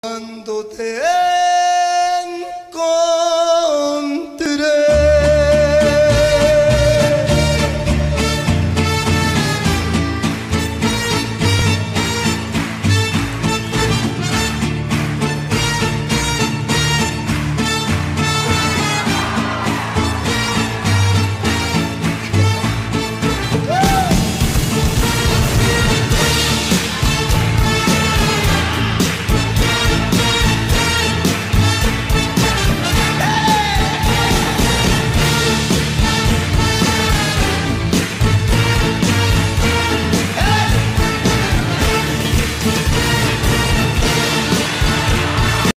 Quando te